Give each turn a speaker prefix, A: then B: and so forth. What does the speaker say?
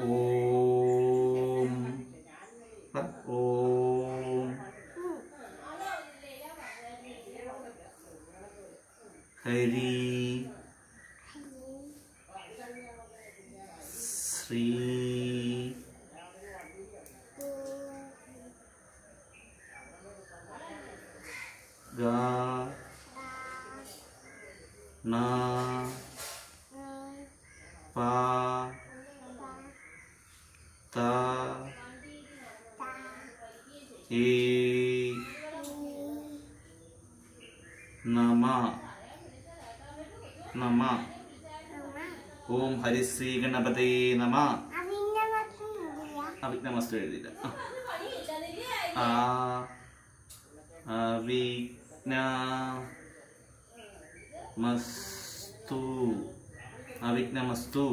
A: Om. Hah? Om. Hari. Sri. Ga. Na. Pa. ത ഏ നമ നമ ഓം ഹരിശ്രീ ഗണപതേ നമ അവിഘ്നമസ്തു എഴുതിയില്ല. ആ. അവിഘ്ന മസ്തു അവിഘ്നമസ്തു